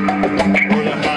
Yeah.